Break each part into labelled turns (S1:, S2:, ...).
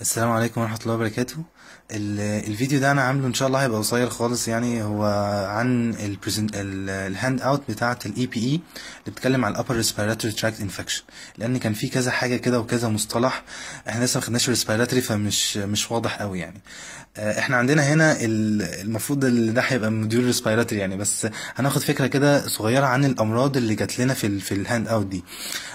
S1: السلام عليكم ورحمة الله وبركاته. ال- الفيديو ده أنا عامله إن شاء الله هيبقى قصير خالص يعني هو عن ال handout بتاعة ال IPA اللي بتتكلم على ال upper respiratory tract infection لأن كان في كذا حاجة كده وكذا مصطلح إحنا لسه ما خدناش respiratory فمش مش واضح قوي يعني. آه، إحنا عندنا هنا ال- المفروض اللي ده هيبقى module respiratory يعني بس هناخد فكرة كده صغيرة عن الأمراض اللي جات لنا في في ال handout دي.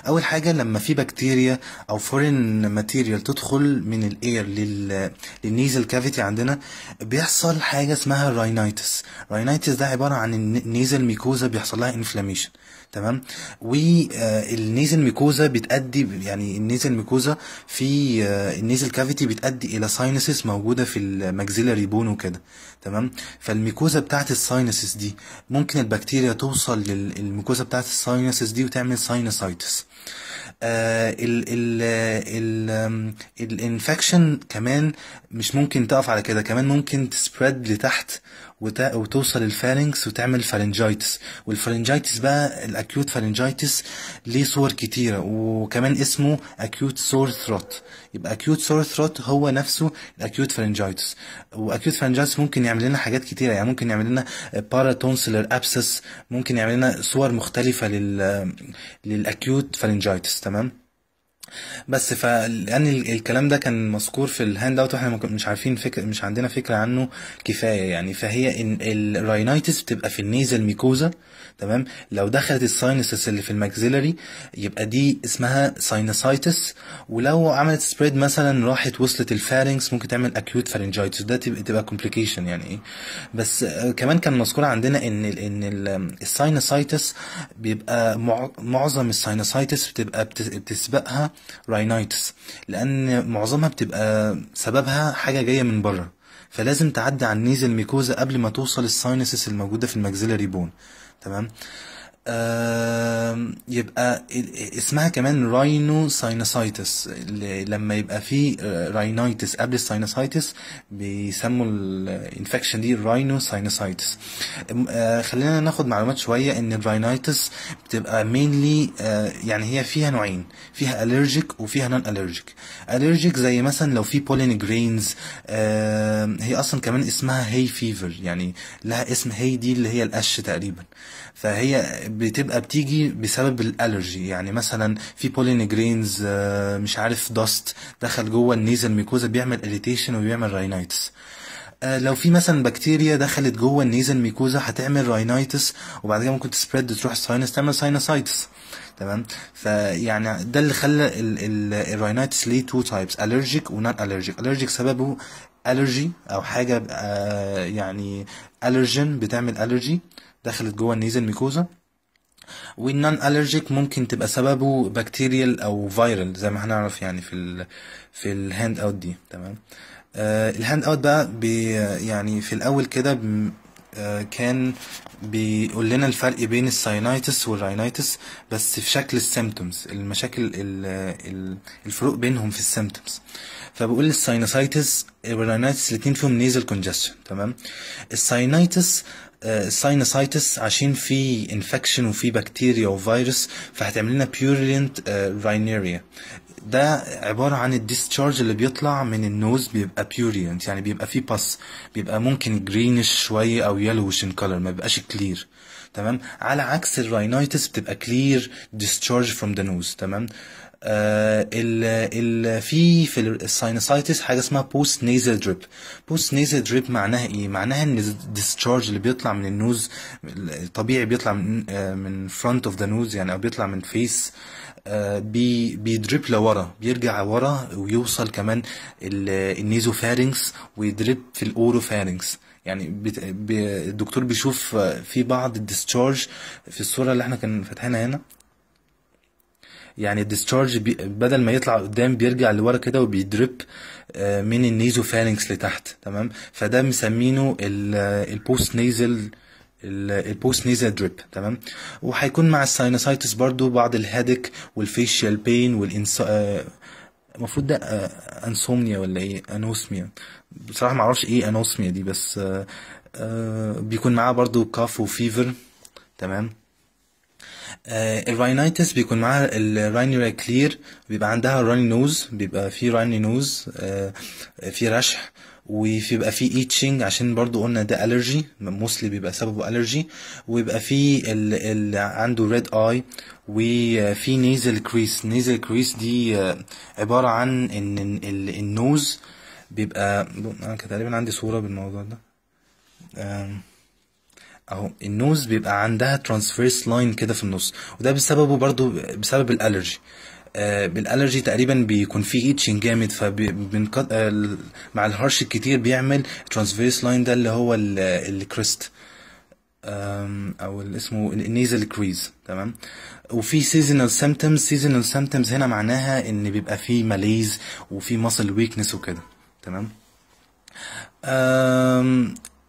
S1: أول حاجة لما في بكتيريا أو foreign material تدخل من ال air لل لل nasal cavity عندنا بيحصل حاجة اسمها rhinitis rhinitis ده عبارة عن ال nasal mucosa بيحصل لها inflammation تمام؟ وال nasal mucosa بتأدي يعني ال nasal mucosa في آه، ال nasal cavity بتأدي إلى sinuses موجودة في ال maxillary bone وكده تمام؟ فال mucosa بتاعت ال sinuses دي ممكن البكتيريا توصل لل mucosa بتاعت ال sinuses دي وتعمل sinusitis آه ال infection كمان مش ممكن تقف على كده كمان ممكن ت spread لتحت وتوصل ال pharynx وتعمل pharyngitis وال pharyngitis بقى ال acute pharyngitis ليه صور كتيرة وكمان اسمه acute sore throat يبقى acute sore throat هو نفسه ال acute pharyngitis و acute pharyngitis ممكن يعمل لنا حاجات كتيرة يعني ممكن يعمل لنا peritonsillar abscess ممكن يعمل لنا صور مختلفة لل لل acute pharyngitis تمام؟ بس فلان ال- الكلام ده كان مذكور في ال handout وإحنا مش عارفين فكره مش عندنا فكرة عنه كفاية يعني. فهي ان ال rhinitis بتبقى في ال nasal mucosa تمام؟ لو دخلت ال sinuses اللي في ال maxillary يبقى دي اسمها sinusitis ولو عملت spread مثلا راحت وصلت ال pharynx ممكن تعمل acute pharyngitis ده تبقى تبقى complication يعني إيه. بس آه، كمان كان مذكور عندنا إن إن ال- الـ sinusitis بيبقى مع- معظم ال sinusitis بتبقى بت- بتسبقها rhinitis لأن معظمها بتبقى سببها حاجة جاية من بره. فلازم تعدي على ال nasal mucosa قبل ما توصل ال sinuses الموجودة في ال maxillary bone تمام؟ آم، يبقى اسمها كمان rhinosinusitis لما يبقى في rhinitis قبل ال sinusitis بيسموا ال infection دي rhinosinusitis خلينا ناخد معلومات شوية إن ال rhinitis بتبقى mainly يعني هي فيها نوعين فيها allergic وفيها non-allergic allergic زي مثلا لو في pollen grains هي أصلا كمان اسمها hay fever يعني لها اسم هي دي اللي هي القش تقريبا. فهي بتبقى بتيجي بسبب ال allergy. يعني مثلا في pollen grains مش عارف dust دخل جوه ال nasal mucosa بيعمل irritation وبيعمل rhinitis آه، لو في مثلا بكتيريا دخلت جوه ال nasal mucosa هتعمل rhinitis وبعد كده ممكن ت spread تروح ال sinus تعمل sinusitis تمام؟ فيعني ده اللي خلى ال- ال- الـ rhinitis ليه two types allergic و non-allergic ال allergic سببه allergy أو حاجة آه، يعني allergen بتعمل allergy دخلت جوه ال nasal mucosa وال non-allergic ممكن تبقى سببه bacterial أو viral زي ما هنعرف يعني في ال في ال handout دي تمام؟ آه ال handout بقى بي يعني في الأول كده آه كان بيقول لنا الفرق بين ال sinusitis وال rhinitis بس في شكل ال symptoms المشاكل ال- ال- الفروق بينهم في ال symptoms فبقول ال sinusitis وال rhinitis الاتنين فيهم nasal congestion تمام؟ ال sinusitis آه، ال sinusitis عشان في infection وفي بكتيريا وفيروس فهتعمل لنا purulent rhinorrhea ده عبارة عن ال discharge اللي بيطلع من ال nose بيبقى purulent يعني بيبقى فيه pus بيبقى ممكن greenish شوية أو yellowish in color ما بيبقاش clear تمام؟ على عكس ال rhinitis بتبقى clear discharge from the nose. تمام؟ آه ال ال في في ال sinusitis حاجة اسمها post nasal drip post nasal drip معناها إيه؟ معناها إن ال discharge اللي بيطلع من ال nose طبيعي بيطلع من آه من front of the nose يعني أو بيطلع من face بي بي drip لورا بيرجع ورا ويوصل كمان ال- ال nasopharynx وي drip في ال oropharynx يعني بت... ب... الدكتور بيشوف آه، في بعض ال discharge في الصورة اللي إحنا كنا فاتحينها هنا. يعني ال discharge. بدل ما يطلع قدام بيرجع لورا كده وبي drip آه، من ال nasopharynx لتحت تمام؟ فده مسمينه ال post nasal ال post nasal drip تمام؟ وهيكون مع ال sinusitis برضو بعض ال headache وال facial pain وال anos آه، المفروض ده آه، insomnia ولا إيه؟ anosmia بصراحة ما أعرفش إيه anosmia دي بس آه، آه، بيكون معاه برضو cough و fever تمام؟ آه ال rhinitis بيكون معاها ال rhinorrhea clear بيبقى عندها runny nose بيبقى في runny nose آه في رشح وبيبقى في itching عشان برضو قلنا ده allergy mostly بيبقى سببه allergy ويبقى في اللي عنده red eye وفي nasal crease nasal crease دي آه، عبارة عن إن ال- ال nose بيبقى أنا تقريبا عندي صورة بالموضوع ده. أهو ال nose بيبقى عندها transverse line كده في النص وده بسببه برضو بسبب ال allergy آه بال allergy تقريبا بيكون في itching جامد فبنقط آه مع الهرش الكتير بيعمل transverse line ده اللي هو ال- crease أو اللي اسمه ال nasal crease تمام؟ وفي seasonal symptoms seasonal symptoms هنا معناها إن بيبقى في malaise وفي muscle weakness وكده. تمام؟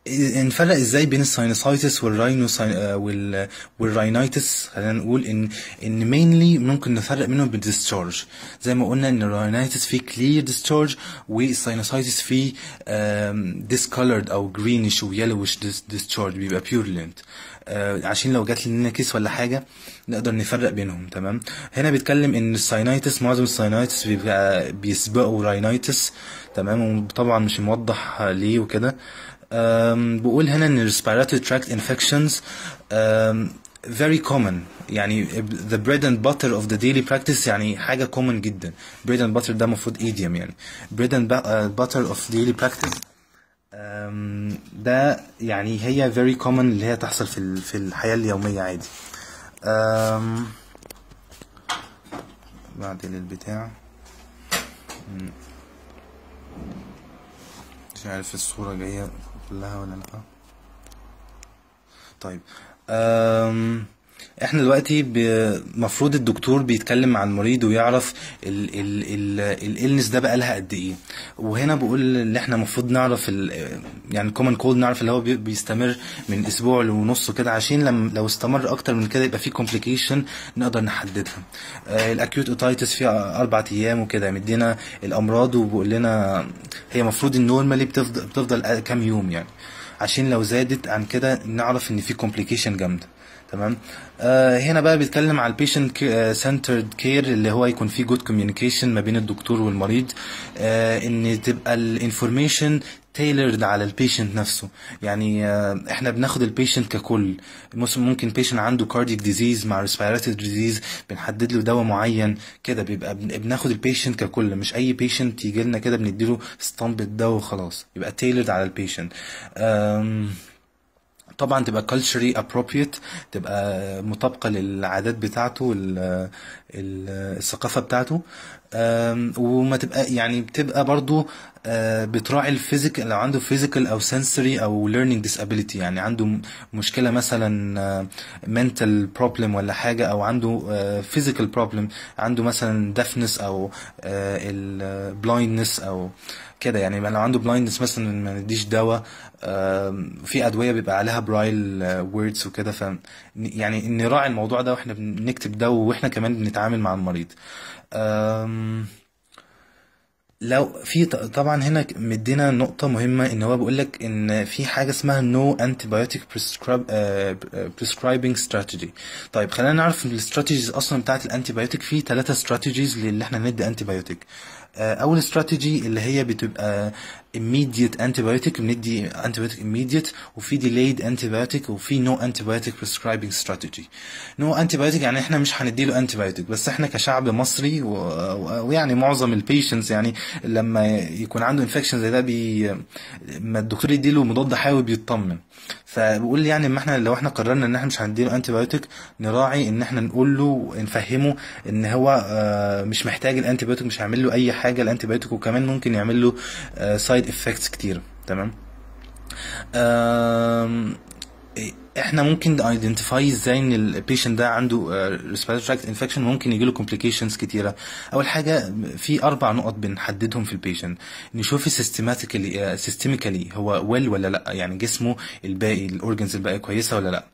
S1: نفرق إزاي بين ال sinusitis وال rhino وال وال rhinitis خلينا نقول ان إن mainly ممكن نفرق منهم بال discharge زي ما قلنا إن ال rhinitis فيه clear discharge وال sinusitis فيه discolored أو greenish yellowish discharge بيبقى purulent عشان لو جات لنا case ولا حاجة نقدر نفرق بينهم تمام؟ هنا بيتكلم إن ال sinusitis معظم ال sinusitis بيبقى بيسبقوا rhinitis تمام؟ وطبعا مش موضح ليه وكده. بقول هنا ان respiratory tract infections أم، very common يعني the bread and butter of the daily practice يعني حاجة common جدا bread and butter ده المفروض idiom يعني bread and bu- uh, butter of daily practice أم، ده يعني هي very common اللي هي تحصل في في الحياة اليومية عادي أم، بعدين البتاع مش عارف الصورة جاية كلها ولا لأ طيب أم إحنا دلوقتي المفروض الدكتور بيتكلم مع المريض ويعرف ال ال ال illness ده بقى لها قد إيه. وهنا بقول إن إحنا المفروض نعرف يعني ال common cold نعرف اللي هو بي- بيستمر من أسبوع لنص كده عشان لما لو استمر أكتر من كده يبقى في complication نقدر نحددها. آه، ال acute otitis فيها أربع أيام وكده مدينا الأمراض وبيقول لنا هي المفروض ال normally بتفضل بتفضل كام يوم يعني. عشان لو زادت عن كده نعرف إن في complication جامدة. تمام؟ آه هنا بقى بيتكلم على ال patient centered care اللي هو يكون فيه good communication ما بين الدكتور والمريض. آه إن تبقى ال information tailored على ال patient نفسه. يعني آه إحنا بناخد ال patient ككل. ممكن patient عنده cardiac disease مع respiratory disease بنحدد له دواء معين كده بيبقى بن- بناخد ال patient ككل. مش أي patient يجي لنا كده بنديله stamp الدواء وخلاص. يبقى tailored على ال patient طبعا تبقى culturally appropriate تبقى مطابقة للعادات بتاعته وال- ال- الثقافة بتاعته. وما تبقى يعني بتبقى برضو آه، بتراعي الفيزيكال لو عنده physical أو sensory أو learning disability يعني عنده م- مشكلة مثلا آه، mental problem ولا حاجة أو عنده آه، physical problem عنده مثلا deafness أو آه، ال blindness أو كده. يعني لو عنده blindness مثلا ما نديش دواء في أدوية بيبقى عليها braille words وكده. ف يعني نراعي الموضوع ده وإحنا بنكتب دواء وإحنا كمان بنتعامل مع المريض. لو في طبعا هنا مدينا نقطة مهمة إن هو بيقول لك إن في حاجة اسمها no antibiotic prescribe آه، prescribing strategy. طيب خلينا نعرف ال strategies أصلا بتاعت ال antibiotic في ثلاثة strategies اللي إحنا ندي antibiotic أول استراتيجي اللي هي بتبقى immediate antibiotic بندي antibiotic immediate وفي delayed antibiotic وفي no antibiotic prescribing strategy. No antibiotic يعني إحنا مش هنديله antibiotic بس إحنا كشعب مصري ويعني معظم ال patients يعني لما يكون عنده infection زي ده بي ما الدكتور يديله مضاد حيوي بيطمن. فبقول يعني اما إحنا لو إحنا قررنا إن إحنا مش هنديله antibiotic نراعي إن إحنا نقول له نفهمه إن هو آه، مش محتاج ال antibiotic مش هيعمل له أي حاجة. ال antibiotic وكمان ممكن يعمل له side effects كتير. تمام؟ إحنا ممكن identify إزاي ان ال patient ده عنده respiratory tract infection ممكن يجيله complications كتيرة. أول حاجة في أربع نقط بنحددهم في ال patient نشوف systematically systemically هو well ولا لأ. يعني جسمه الباقي ال organs الباقية كويسة ولا لأ.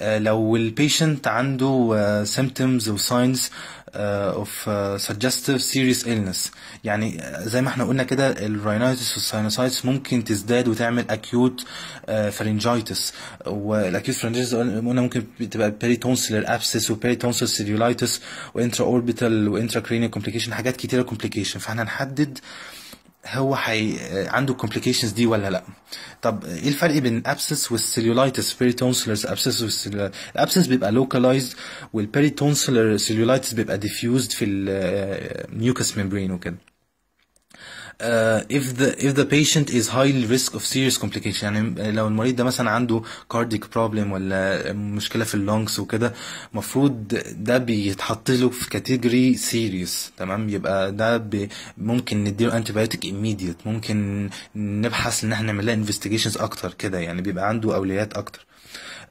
S1: آه، لو ال patient عنده symptoms و signs of suggestive serious illness. يعني زي ما إحنا قلنا كده ال rhinitis وال sinusitis ممكن تزداد وتعمل acute pharyngitis وال acute pharyngitis قلنا ممكن تبقى peritonsillar abscess و peritonsillar cellulitis و intra orbital و intra cranial complication حاجات كتيرة complication فاحنا نحدد هو حي... عنده complications دي ولا لا؟ طب إيه الفرق بين الابسس والسيلولايتس بيريتونسلر ابسس والسيلولايتس الابسس بيبقى localized وال peritonsillar cellulitis بيبقى diffused في ال mucous membrane وكده. Uh, if the if the patient is high risk of serious complication يعني لو المريض ده مثلا عنده cardiac problem ولا مشكلة في ال lungs وكده المفروض ده بيتحط له في category serious تمام يبقى ده. ممكن نديله antibiotic immediate ممكن نبحث إن إحنا نعمل لها أكتر كده يعني بيبقى عنده أولويات أكتر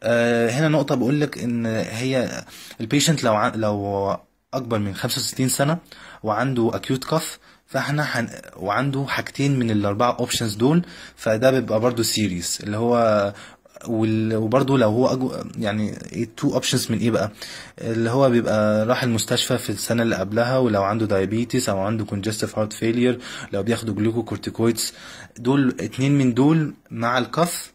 S1: uh, هنا نقطة بقول لك إن هي ال patient لو. لو أكبر من 65 سنة وعنده acute cough فاحنا حن... وعنده حاجتين من الأربعة options دول فده بيبقى برضو serious اللي هو وال... وبرضه لو هو أجو... يعني two options من إيه بقى؟ اللي هو بيبقى راح المستشفى في السنة اللي قبلها ولو عنده diabetes أو عنده congestive heart failure لو بياخدوا glucocorticoids دول اتنين من دول مع ال cough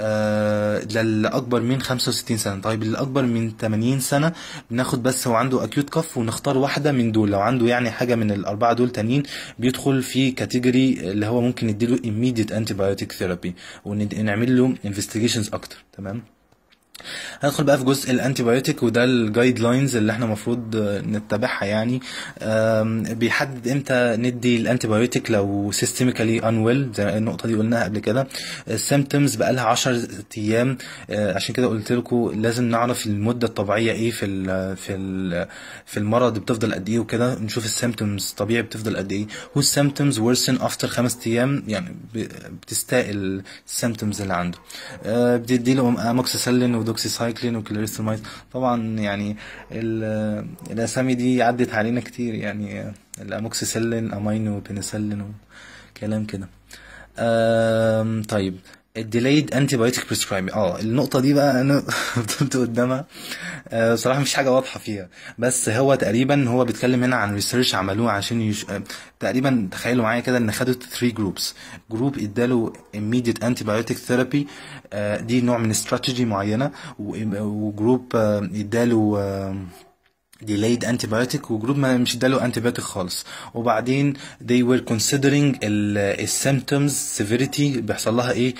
S1: للي اكبر من 65 سنة. طيب اللي اكبر من 80 سنة بناخد بس هو عنده acute cough ونختار واحدة من دول. لو عنده يعني حاجة من الأربعة دول تانيين بيدخل في category اللي هو ممكن نديله immediate antibiotic therapy ونعمل له investigations أكتر. تمام؟ هندخل بقى في جزء ال antibiotic وده ال guidelines اللي إحنا المفروض نتبعها يعني. بيحدد إمتى ندي ال antibiotic لو systemically unwell زي النقطة دي قلناها قبل كده. ال symptoms بقى لها 10 أيام. عشان كده قلت لكم لازم نعرف المدة الطبيعية إيه في ال في ال في المرض بتفضل قد إيه وكده. نشوف ال symptoms طبيعي بتفضل قد إيه. وال symptoms worsen after خمس أيام؟ يعني بتستاء ال symptoms اللي عنده. بتدي له amoxicillin و doxycycline و كلاريستامايد طبعا يعني الأسامي دي عدت علينا كتير يعني ال amoxicillin amino penicillin وكلام كده. طيب ال delayed antibiotic prescribe آه النقطة دي بقى أنا فضلت قدامها. آه بصراحة مفيش حاجة واضحة فيها. بس هو تقريبا هو بيتكلم هنا عن research عملوه عشان يش... آه تقريبا تخيلوا معايا كده إن خدوا 3 groups group اداله immediate antibiotic therapy. آه دي نوع من استراتيجي معينة. و group آه اداله delayed antibiotic و group ما مش اداله antibiotic خالص. وبعدين they were considering ال symptoms severity بيحصل لها إيه؟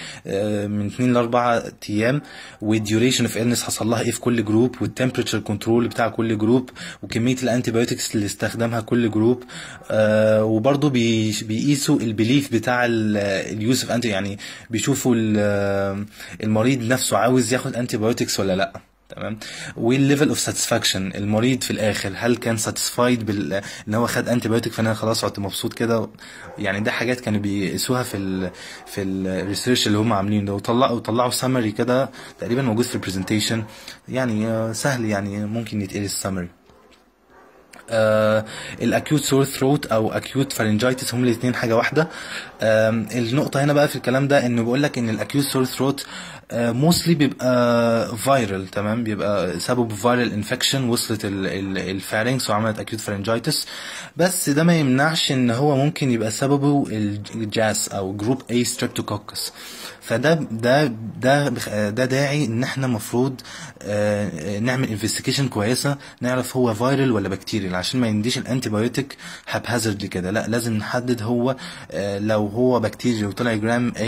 S1: من 2 ل 4 أيام والduration of illness حصل لها إيه في كل group وال temperature control بتاع كل group وكمية ال antibiotics اللي استخدمها كل group آه وبرضه بي بيقيسوا ال belief بتاع ال use of anti يعني بيشوفوا المريض نفسه عاوز ياخد antibiotics ولا لأ. تمام؟ وال level of satisfaction المريض في الآخر هل كان satisfied بال إن هو خد antibiotic فأنا خلاص قعدت مبسوط كده؟ يعني ده حاجات كانوا بيقيسوها في ال في ال research اللي هم عاملينه ده. وطلعوا طلعوا سمري كده تقريبا موجود في ال presentation يعني سهل يعني ممكن يتقري السمري آه ال acute sore throat أو acute pharyngitis هم الاثنين حاجة واحدة. آه النقطة هنا بقى في الكلام ده إنه بيقول لك إن ال acute sore throat mostly بيبقى viral تمام؟ بيبقى سبب viral infection وصلت ال pharynx وعملت acute pharyngitis بس ده ما يمنعش إن هو ممكن يبقى سببه الجاس أو group A streptococcus فده ده ده ده داعي إن إحنا المفروض نعمل investigation كويسة نعرف هو viral ولا bacterial عشان ما ينديش ال antibiotic هاب كده. لا لازم نحدد هو لو هو بكتيريا وطلع جرام اي